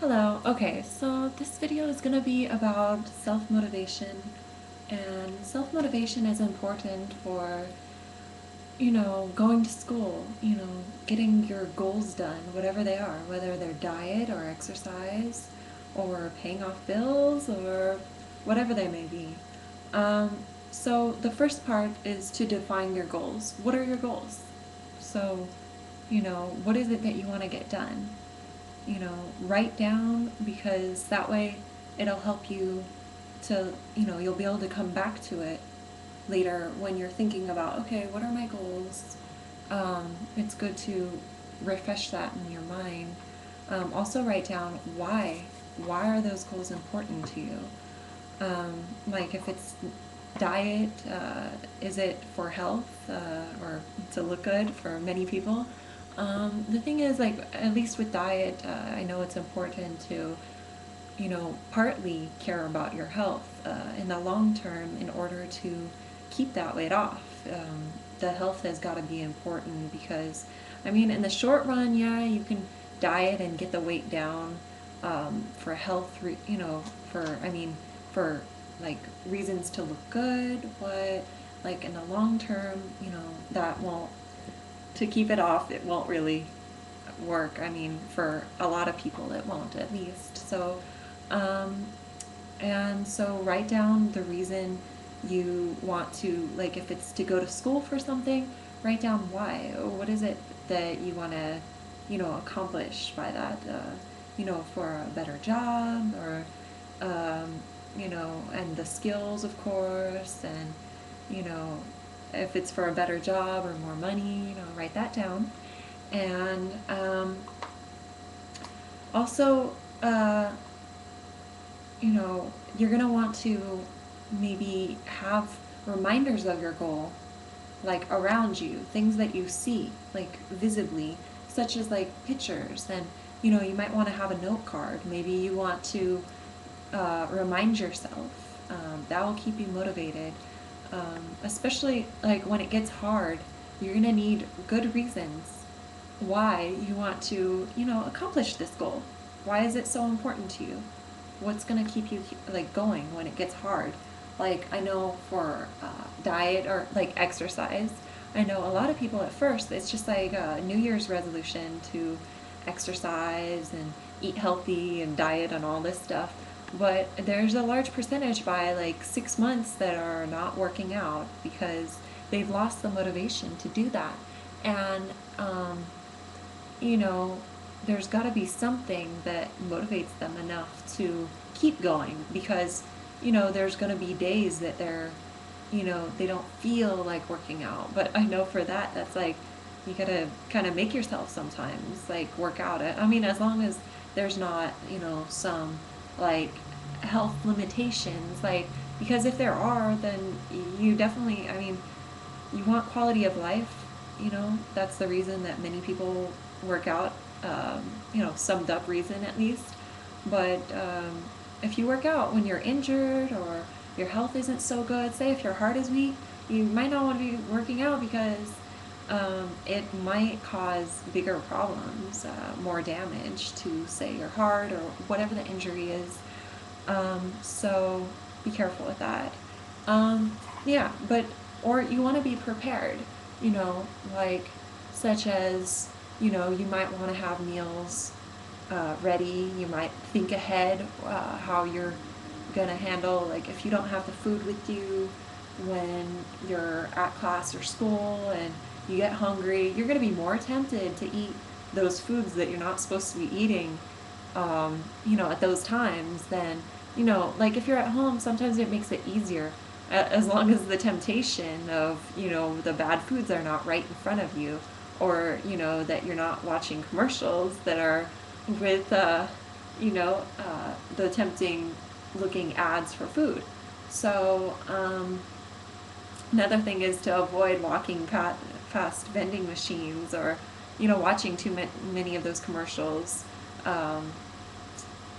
Hello, okay, so this video is going to be about self-motivation and self-motivation is important for, you know, going to school, you know, getting your goals done, whatever they are, whether they're diet or exercise or paying off bills or whatever they may be. Um, so the first part is to define your goals. What are your goals? So, you know, what is it that you want to get done? You know, write down because that way it'll help you to, you know, you'll be able to come back to it later when you're thinking about, okay, what are my goals? Um, it's good to refresh that in your mind. Um, also write down why. Why are those goals important to you? Um, like if it's diet, uh, is it for health uh, or to look good for many people? Um, the thing is, like, at least with diet, uh, I know it's important to, you know, partly care about your health uh, in the long term in order to keep that weight off. Um, the health has got to be important because, I mean, in the short run, yeah, you can diet and get the weight down um, for health, re- you know, for, I mean, for like reasons to look good, but like in the long term, you know, that won't to keep it off, it won't really work. I mean, for a lot of people, it won't at least. So, um, and so write down the reason you want to, like, if it's to go to school for something, write down why. What is it that you want to, you know, accomplish by that? Uh, you know, for a better job or, um, you know, and the skills, of course, and, you know, if it's for a better job or more money, you know, write that down. And um, also, uh, you know, you're going to want to maybe have reminders of your goal, like around you, things that you see, like visibly, such as like pictures. And, you know, you might want to have a note card. Maybe you want to uh, remind yourself. Um, that will keep you motivated um, especially like when it gets hard, you're gonna need good reasons why you want to, you know, accomplish this goal. Why is it so important to you? What's gonna keep you like going when it gets hard? Like I know for uh, diet or like exercise, I know a lot of people at first it's just like a New Year's resolution to exercise and eat healthy and diet and all this stuff but there's a large percentage by like six months that are not working out because they've lost the motivation to do that. And um, you know there's got to be something that motivates them enough to keep going because you know there's going to be days that they're you know they don't feel like working out. But i know for that that's like you gotta kind of make yourself sometimes like work out. It i mean as long as there's not you know some like health limitations like because if there are then you definitely i mean you want quality of life you know? That's the reason that many people work out um, you know summed up reason at least. But um, if you work out when you're injured or your health isn't so good say if your heart is weak you might not want to be working out because um, it might cause bigger problems, uh, more damage to, say, your heart or whatever the injury is. Um, so be careful with that. Um, yeah, but, or you want to be prepared, you know, like, such as, you know, you might want to have meals uh, ready. You might think ahead uh, how you're going to handle, like, if you don't have the food with you when you're at class or school and you get hungry, you're going to be more tempted to eat those foods that you're not supposed to be eating, um, you know, at those times than, you know, like if you're at home, sometimes it makes it easier as long as the temptation of, you know, the bad foods are not right in front of you or, you know, that you're not watching commercials that are with, uh, you know, uh, the tempting looking ads for food. So, um, another thing is to avoid walking past past vending machines or you know watching too many of those commercials um,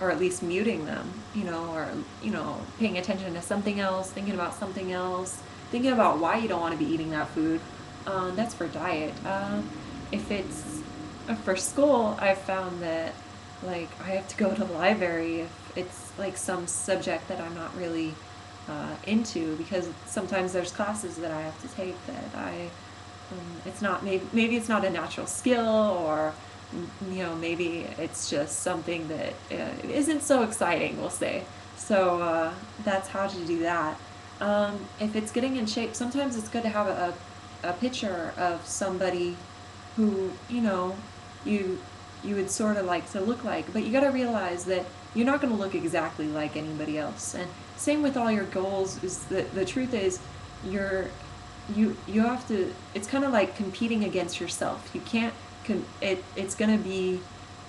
or at least muting them you know or you know paying attention to something else thinking about something else thinking about why you don't want to be eating that food um, that's for diet. Uh, if it's uh, for school i've found that like I have to go to the library if it's like some subject that I'm not really uh, into because sometimes there's classes that I have to take that I it's not maybe maybe it's not a natural skill or you know maybe it's just something that uh, isn't so exciting we'll say. So uh, that's how to do that. Um, if it's getting in shape sometimes it's good to have a, a picture of somebody who you know you you would sort of like to look like but you got to realize that you're not going to look exactly like anybody else. And same with all your goals is that the truth is you're you you have to it's kind of like competing against yourself. You can't com- it it's going to be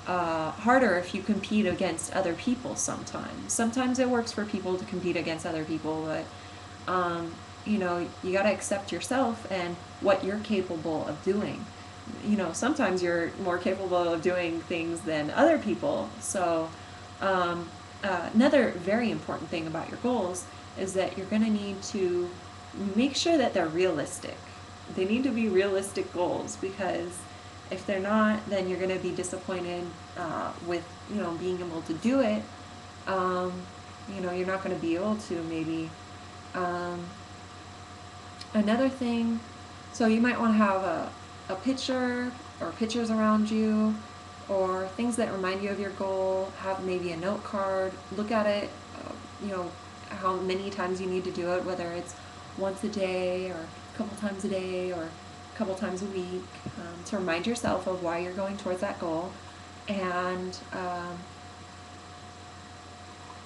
uh, harder if you compete against other people sometimes. Sometimes it works for people to compete against other people but um, you know you got to accept yourself and what you're capable of doing. You know sometimes you're more capable of doing things than other people. So um, uh, another very important thing about your goals is that you're going to need to make sure that they're realistic. They need to be realistic goals because if they're not, then you're going to be disappointed uh, with you know being able to do it. Um, you know, you're not going to be able to maybe. Um, another thing, so you might want to have a, a picture or pictures around you or things that remind you of your goal. Have maybe a note card. Look at it. Uh, you know how many times you need to do it, whether it's once a day or a couple times a day or a couple times a week um, to remind yourself of why you're going towards that goal. And um,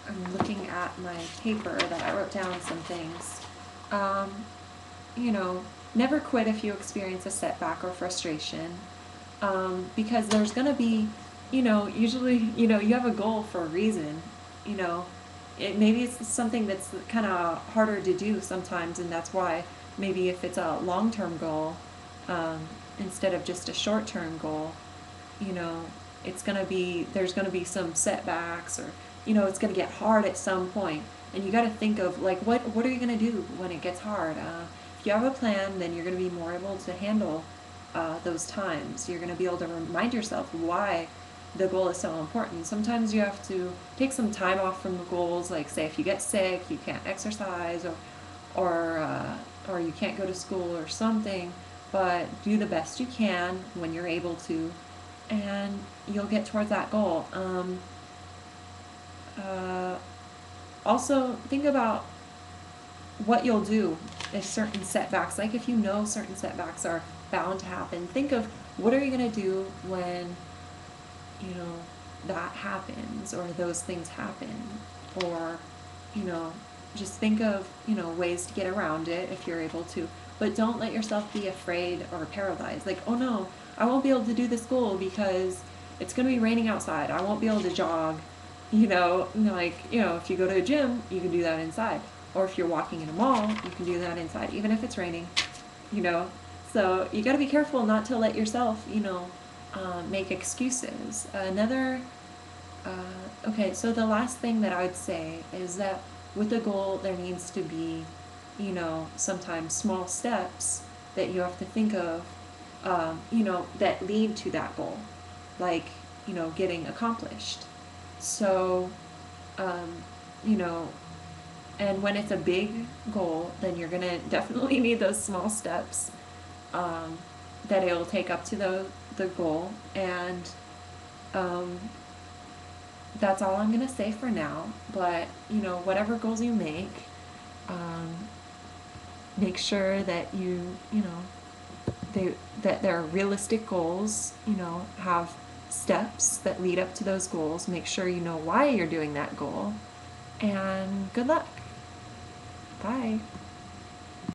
I'm looking at my paper that I wrote down some things. Um, you know, never quit if you experience a setback or frustration um, because there's going to be, you know, usually, you know, you have a goal for a reason, you know, it, maybe it's something that's kind of harder to do sometimes, and that's why maybe if it's a long term goal um, instead of just a short term goal, you know, it's going to be, there's going to be some setbacks or, you know, it's going to get hard at some point. And you got to think of like, what, what are you going to do when it gets hard? Uh, if you have a plan, then you're going to be more able to handle uh, those times. You're going to be able to remind yourself why the goal is so important. Sometimes you have to take some time off from the goals, like say if you get sick, you can't exercise, or or uh, or you can't go to school or something. But do the best you can when you're able to, and you'll get towards that goal. Um, uh, also, think about what you'll do if certain setbacks, like if you know certain setbacks are bound to happen, think of what are you going to do when you know, that happens or those things happen or, you know, just think of, you know, ways to get around it if you're able to. But don't let yourself be afraid or paralyzed. Like, oh no, I won't be able to do this goal because it's going to be raining outside. I won't be able to jog. You know, like, you know, if you go to a gym, you can do that inside. Or if you're walking in a mall, you can do that inside, even if it's raining, you know. So you got to be careful not to let yourself, you know, uh, make excuses. Another, uh, okay, so the last thing that I would say is that with a goal, there needs to be, you know, sometimes small steps that you have to think of, um, you know, that lead to that goal, like, you know, getting accomplished. So, um, you know, and when it's a big goal, then you're going to definitely need those small steps um, that it'll take up to the, the goal. And um, that's all I'm going to say for now. But, you know, whatever goals you make, um, make sure that you, you know, they, that they're realistic goals, you know, have steps that lead up to those goals. Make sure you know why you're doing that goal. And good luck. Bye.